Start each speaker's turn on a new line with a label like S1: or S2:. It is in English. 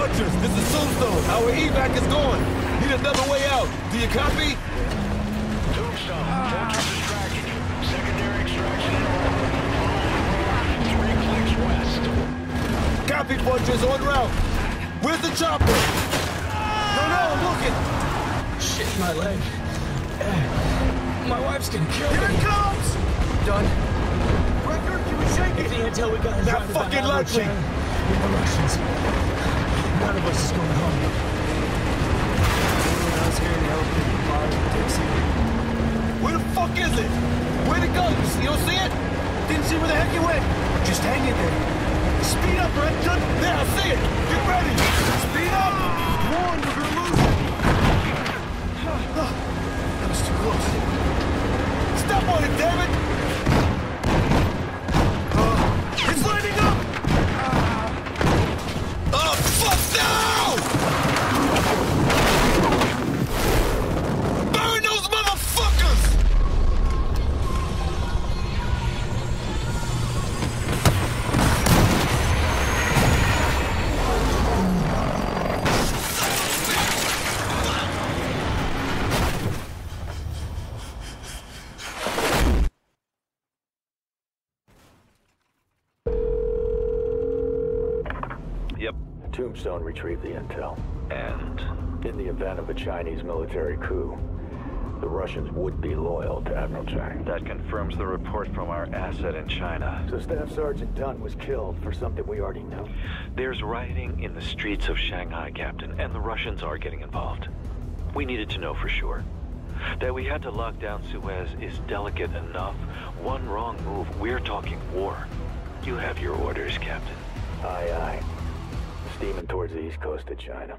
S1: Fortress, this is Tombstone. Our evac is gone. Need another way out. Do you copy?
S2: Tombstone, Fortress is tracking you. Secondary extraction in order. Three clicks west.
S1: Copy, Fortress, en route. Where's the chopper? No, no, I'm looking.
S3: Shit, my leg. My wife's gonna kill
S1: Here
S3: me.
S1: it comes!
S3: Done.
S1: Recker, can we shake
S3: If the intel we got is
S1: Not
S3: right
S1: fucking
S3: how
S1: likely.
S3: the Russians. None of us is going home.
S4: I was here to help. Bob, Dixie.
S1: Where the fuck is it? Where'd it go? You don't see it?
S4: Didn't see where the heck you went. Just hang in there.
S1: Speed up, Redson! There, I see it! Get ready!
S5: Yep.
S6: Tombstone retrieved the intel.
S5: And
S6: In the event of a Chinese military coup, the Russians would be loyal to Admiral Chang.
S5: that confirms the report from our asset in China.
S6: So Staff Sergeant Dunn was killed for something we already know.
S5: There's rioting in the streets of Shanghai, Captain, and the Russians are getting involved. We needed to know for sure. That we had to lock down Suez is delicate enough. One wrong move, we're talking war. You have your orders, Captain.
S6: Aye, aye. Steaming towards the east coast of China.